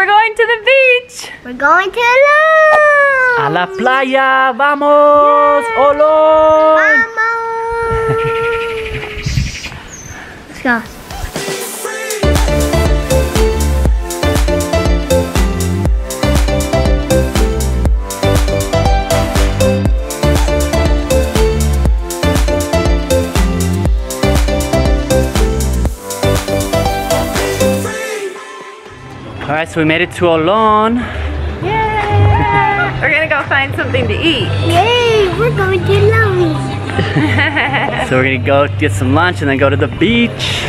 we're going to the beach. We're going to Love. A la playa, vamos, Olón. Let's go. So we made it to Olón. Yeah. we're gonna go find something to eat. Yay, we're going to Love. So we're gonna go get some lunch and then go to the beach.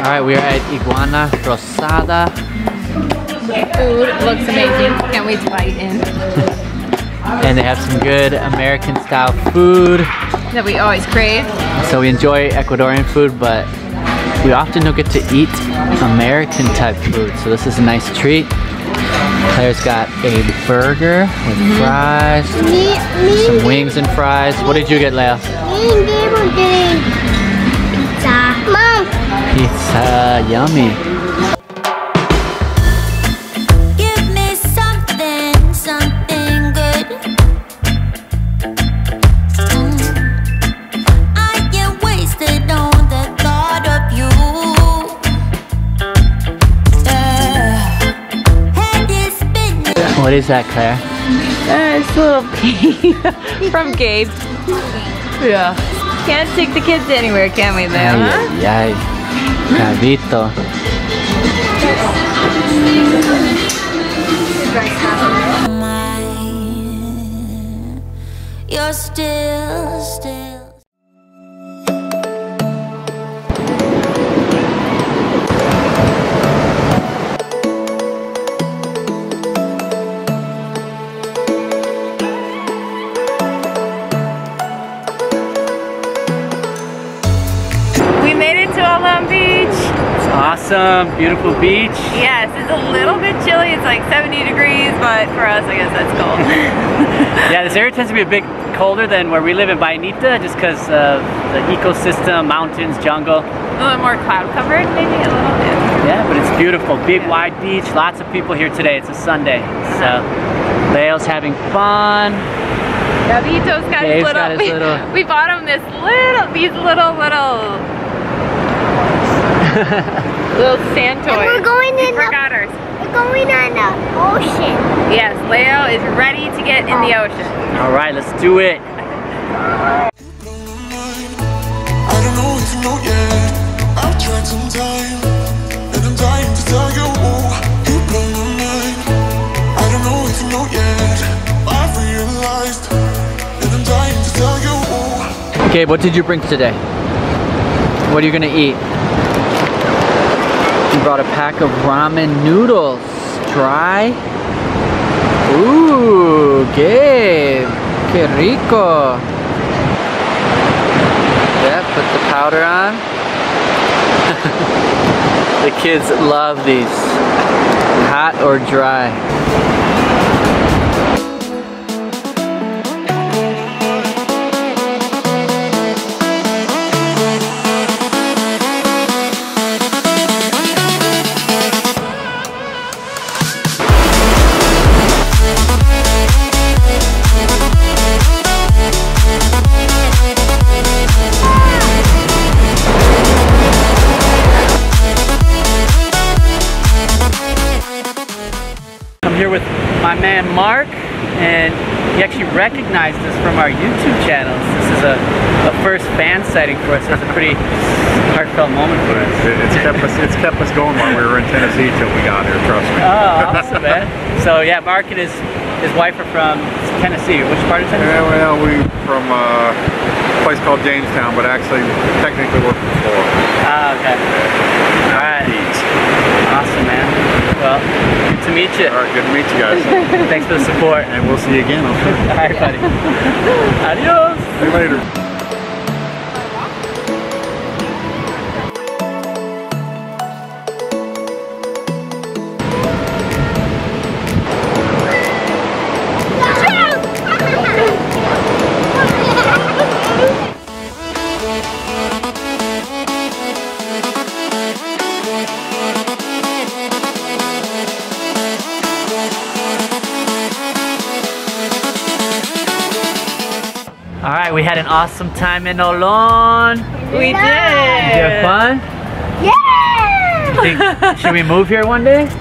All right, we are at Iguana Rosada. Food looks amazing. Can't wait to bite in. And they have some good American style food. That we always crave. So we enjoy Ecuadorian food, but we often don't get to eat American type food. So this is a nice treat. Claire's got a burger with mm-hmm. fries, Me, me, some wings and fries. What did you get, Leia? me and Gabe are getting pizza. Mom, Pizza, yummy. Something, something good. Mm. I get wasted on the thought of you. Yeah. Head is spinning. What is that, Claire? Uh, it's a little pea from Gabe. Yeah. Can't take the kids anywhere, can we, Leo? huh? Ay, Mine. You're still, awesome, beautiful beach. Yes, it's a little bit chilly. It's like 70 degrees, but for us, I guess that's cold. Yeah, this area tends to be a bit colder than where we live in Ballenita just because of the ecosystem, mountains, jungle. a little more cloud covered, maybe a little bit. Yeah, but it's beautiful. Big, wide beach. Lots of people here today. It's a Sunday. So, Leo's having fun. Gabito's got his little, got his we, little- we bought him this little, these little, little, little sand toys. we're going We in the, forgot ours. we're going on the ocean. Yes, Leo is ready to get in the oh. ocean. All right, let's do it. I don't know if you know yet. I've tried some time, and I'm dying to tell you. You blow my mind. I don't know if you know yet. I've realized, and I'm dying to tell you. Okay, what did you bring today? What are you gonna eat? You brought a pack of ramen noodles. Dry. Ooh, Gabe. Que rico. Yeah, put the powder on. the kids love these. Hot or dry. My man Mark, and he actually recognized us from our YouTube channels. This is a, a first fan sighting for us. It's a pretty heartfelt moment for us. It- It's kept us it's kept us going while we were in Tennessee till we got here. Trust me. Oh, awesome, man. So yeah, Mark and his his wife are from Tennessee. Which part of Tennessee? Yeah, well, we from uh, a place called Jamestown, but actually, technically, we're from Florida. Ah, okay. All right. Awesome, man. Well, good to meet you. All right, good to meet you guys. Thanks for the support. and we'll see you again. All right, buddy. Adios. See you later. Had an awesome time in Olon. We Did you have fun? Yeah! Think, should we move here one day?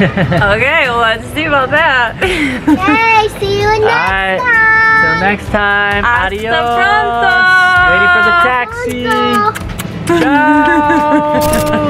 Okay, well, let's see about that. Yay! See you next Alright, time! Till next time. Hasta Adios. pronto. Waiting for the taxi. Pronto. Ciao.